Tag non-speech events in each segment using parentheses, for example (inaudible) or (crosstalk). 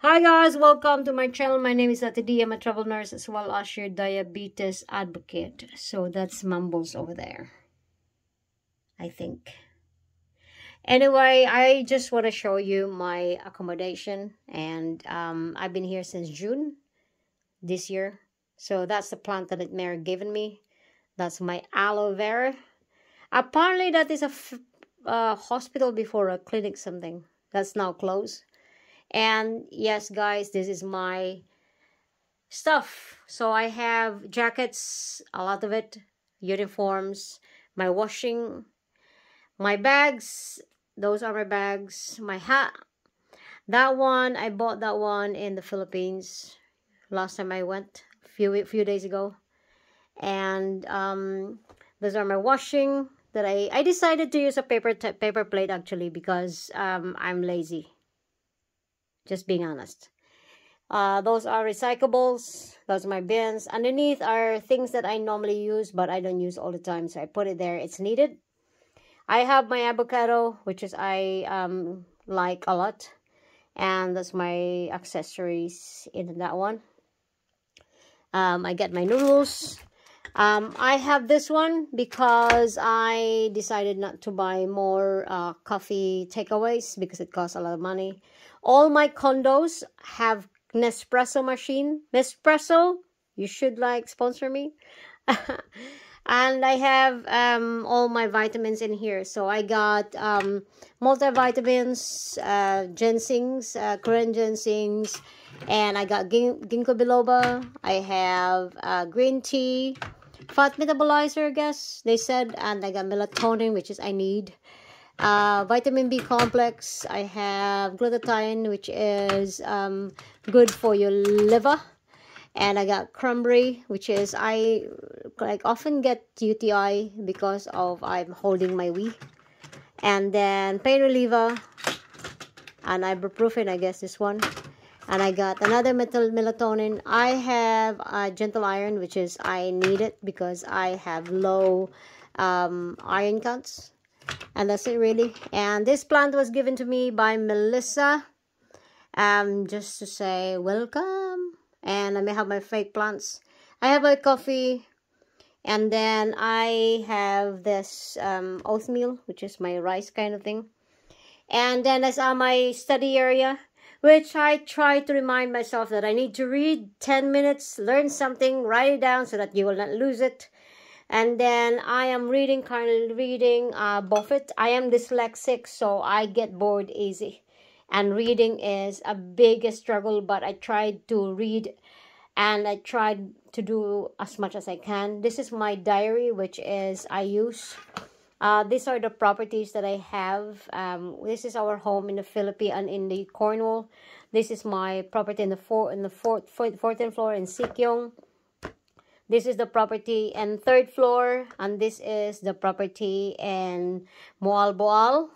Hi guys, welcome to my channel. My name is Ate I'm a travel nurse as well as your diabetes advocate. So that's mumbles over there. I think. Anyway, I just want to show you my accommodation and um, I've been here since June this year. So that's the plant that Mary given me. That's my aloe vera. Apparently that is a uh, hospital before a clinic something. That's now closed and yes guys this is my stuff. So i have jackets a lot of it uniforms my washing my bags. Those are my bags. My hat. That one i bought that one in the philippines last time i went a few few days ago. And um those are my washing that i i decided to use a paper paper plate actually because um i'm lazy just being honest. Uh, those are recyclables. Those are my bins. Underneath are things that I normally use, but I don't use all the time. So I put it there. It's needed. I have my avocado, which is I um, like a lot. And that's my accessories in that one. Um, I get my noodles. Um, I have this one because I decided not to buy more uh, coffee takeaways because it costs a lot of money. All my condos have Nespresso machine. Nespresso, you should like sponsor me. (laughs) and I have um, all my vitamins in here. So I got um, multivitamins, uh, ginsengs, uh, Korean ginsengs, and I got ginkgo biloba. I have uh, green tea, fat metabolizer, I guess they said, and I got melatonin, which is I need uh, vitamin B complex. I have glutathione, which is um, good for your liver. And I got cranberry, which is I like often get UTI because of I'm holding my wee. And then pain reliever and ibuprofen, I guess this one. And I got another metal melatonin. I have a gentle iron, which is I need it because I have low um, iron counts. And that's it really. And this plant was given to me by Melissa um just to say welcome. And I may have my fake plants. I have my coffee and then I have this um, oatmeal which is my rice kind of thing. And then that's on my study area which I try to remind myself that I need to read 10 minutes, learn something, write it down so that you will not lose it and then I am reading currently reading uh, Buffett. I am dyslexic, so I get bored easy, and reading is a big struggle. But I tried to read, and I tried to do as much as I can. This is my diary, which is I use. Uh, these are the properties that I have. Um, this is our home in the Philippines and in the Cornwall. This is my property in the four in the fourth, fourth 14th floor in Sikyong. This is the property and third floor. And this is the property in Moalboal.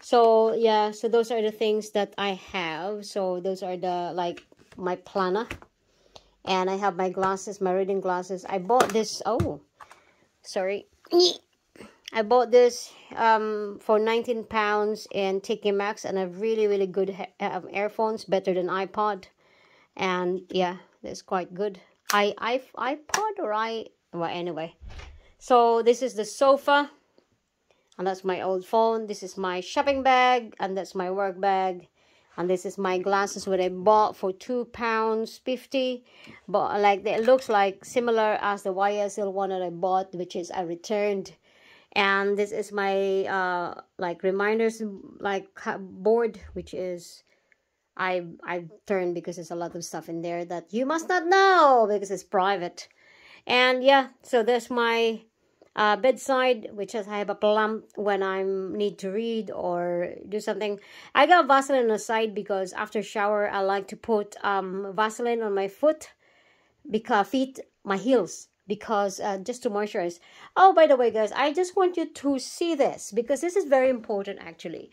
So, yeah. So, those are the things that I have. So, those are the, like, my planner. And I have my glasses, my reading glasses. I bought this. Oh, sorry. (laughs) I bought this um, for 19 pounds in TK Maxx and a really, really good uh, earphones, better than iPod. And yeah, it's quite good i i iPod or I well anyway. So this is the sofa and that's my old phone. This is my shopping bag and that's my work bag. And this is my glasses what I bought for two pounds fifty. But like it looks like similar as the YSL one that I bought, which is I returned. And this is my uh like reminders like board, which is I I turned because there's a lot of stuff in there that you must not know because it's private. And yeah, so there's my uh, bedside, which is I have a lamp when I need to read or do something. I got Vaseline aside because after shower I like to put um, Vaseline on my foot, because feet, my heels because uh, just to moisturize. Oh, by the way, guys, I just want you to see this because this is very important actually.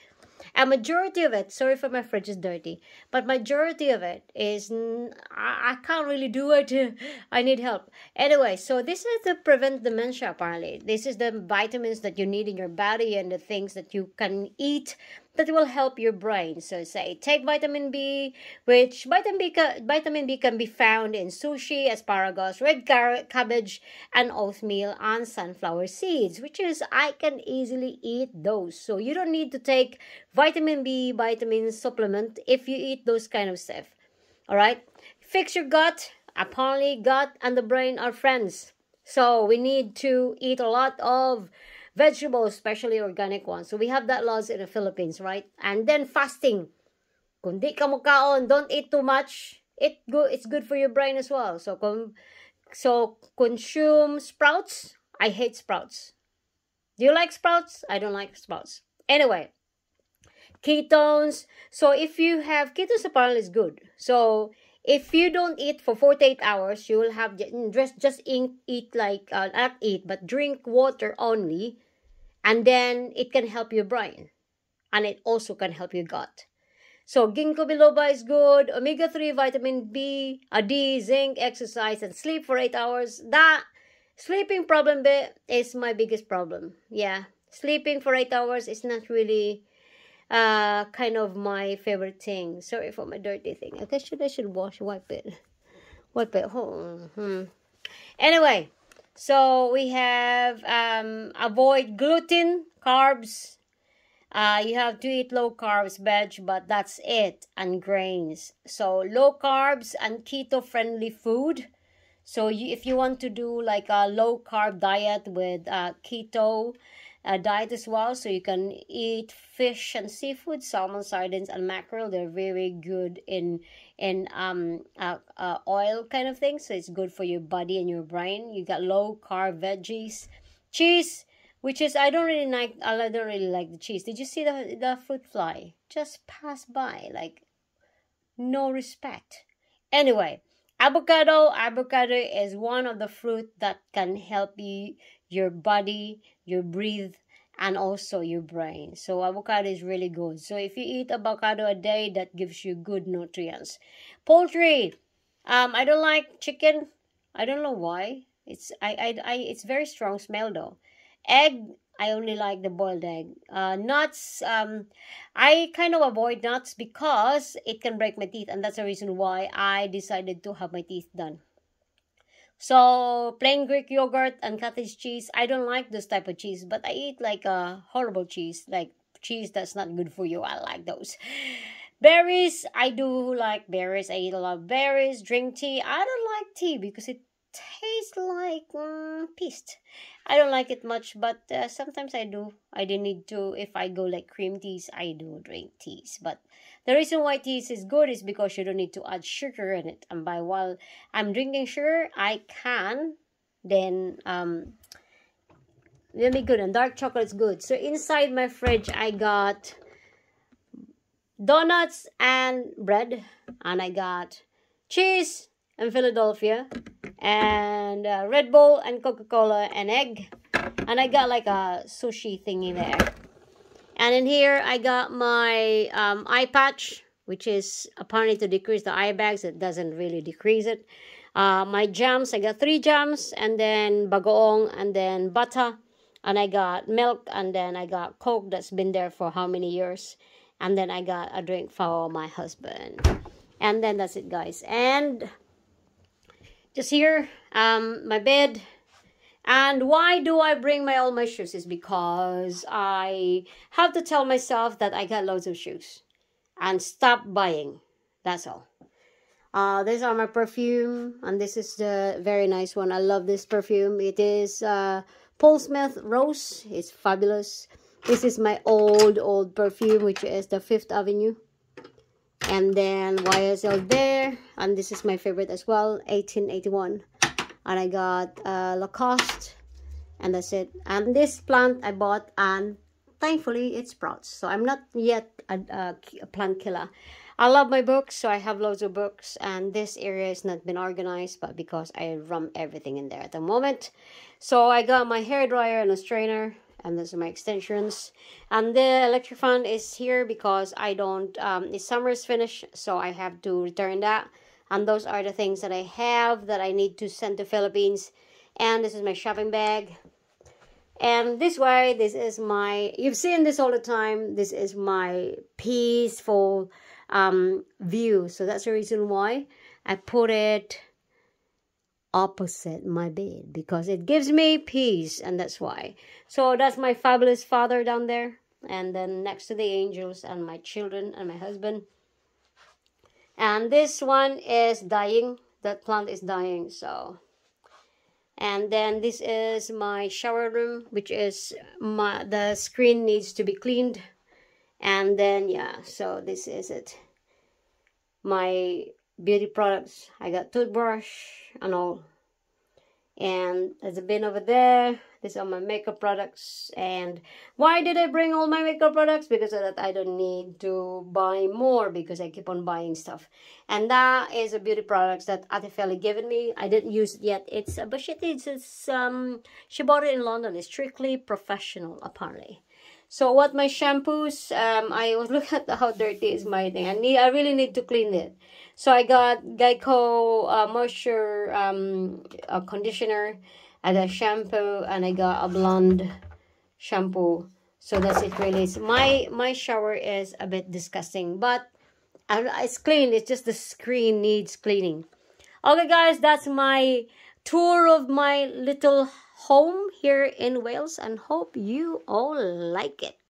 A majority of it, sorry for my fridge is dirty, but majority of it is, I, I can't really do it. (laughs) I need help. Anyway, so this is to prevent dementia apparently. This is the vitamins that you need in your body and the things that you can eat that will help your brain. So say take vitamin B, which vitamin B vitamin B can be found in sushi, asparagus, red carrot, cabbage, and oatmeal and sunflower seeds, which is I can easily eat those. So you don't need to take vitamin B vitamin supplement if you eat those kind of stuff. All right? Fix your gut. Apparently gut and the brain are friends. So we need to eat a lot of vegetables, especially organic ones. So we have that laws in the Philippines, right? And then fasting. Kung di ka mukaon, don't eat too much. It good it's good for your brain as well. So kung, so consume sprouts. I hate sprouts. Do you like sprouts? I don't like sprouts. Anyway, ketones. So if you have ketones apparently is good. So if you don't eat for 48 hours, you will have just just eat, eat like uh, not eat but drink water only and then it can help your brain. And it also can help your gut. So ginkgo biloba is good. Omega-3 vitamin b a d zinc exercise and sleep for eight hours. That sleeping problem bit is my biggest problem. Yeah. Sleeping for eight hours is not really uh kind of my favorite thing. Sorry for my dirty thing. Okay should i should wash wipe it wipe it oh, hmm. anyway so we have um, avoid gluten, carbs. Uh, you have to eat low carbs veg, but that's it, and grains. So low carbs and keto friendly food. So you, if you want to do like a low carb diet with uh, keto uh, diet as well, so you can eat fish and seafood, salmon, sardines, and mackerel. They're very good in in um uh, uh, oil kind of thing. So it's good for your body and your brain. You got low carb veggies. Cheese which is i don't really like i don't really like the cheese. Did you see the the fruit fly? Just pass by like no respect. Anyway avocado. Avocado is one of the fruit that can help you your body your breathe and also your brain. So avocado is really good. So if you eat avocado a day, that gives you good nutrients. Poultry. Um, I don't like chicken. I don't know why. It's I I, I it's very strong smell though. Egg. I only like the boiled egg. Uh, nuts. Um, I kind of avoid nuts because it can break my teeth, and that's the reason why I decided to have my teeth done. So plain Greek yogurt and cottage cheese, I don't like this type of cheese, but I eat like a horrible cheese, like cheese that's not good for you. I like those. Berries, I do like berries. I eat a lot of berries. Drink tea. I don't like tea because it tastes like mm, paste. I don't like it much, but uh, sometimes I do. I do need to. If I go like cream teas, I do drink teas. But the reason why teas is good is because you don't need to add sugar in it. And by while I'm drinking sugar, I can then um really good. And dark chocolate is good. So inside my fridge, I got donuts and bread, and I got cheese and Philadelphia, and uh, Red Bull and Coca Cola and egg, and I got like a sushi thingy there. And in here, I got my um, eye patch, which is apparently to decrease the eye bags. It doesn't really decrease it. Uh, my jams, I got three jams, and then bagoong, and then butter, and I got milk, and then I got Coke that's been there for how many years. And then I got a drink for my husband. And then that's it, guys. And just here, um, my bed, and why do I bring my all my shoes? Is because I have to tell myself that I got loads of shoes and stop buying. That's all. Uh, these are my perfume, and this is the very nice one. I love this perfume. It is uh, Paul Smith Rose. It's fabulous. This is my old, old perfume, which is the Fifth Avenue. And then YSL there. And this is my favorite as well, 1881 and I got uh, Lacoste and that's it. And this plant I bought and thankfully it sprouts. So I'm not yet a, a, a, plant killer. I love my books so I have loads of books and this area has not been organized but because I run everything in there at the moment. So I got my hair dryer and a strainer and those are my extensions and the electric fan is here because I don't um, it's summer is finished so I have to return that and those are the things that I have that I need to send to Philippines and this is my shopping bag And this way, this is my, you've seen this all the time. This is my peaceful um, view. So that's the reason why I put it opposite my bed because it gives me peace and that's why. So that's my fabulous father down there. And then next to the angels and my children and my husband. And this one is dying. That plant is dying. So and then this is my shower room which is my the screen needs to be cleaned and then yeah so this is it my beauty products. I got toothbrush and all. And there's a bin over there. These are my makeup products. And why did i bring all my makeup products? Because of that i don't need to buy more because i keep on buying stuff. And that is a beauty products that Ate given me. I didn't use it yet. It's but she it's, it's um she bought it in london. It's strictly professional apparently so what my shampoos, um, I was looking at how dirty is my thing. I need, I really need to clean it. So I got Geico uh, moisture um, a conditioner, and a shampoo, and I got a blonde shampoo. So that's it really. My my shower is a bit disgusting, but it's clean. It's just the screen needs cleaning. Okay, guys, that's my tour of my little home here in Wales and hope you all like it.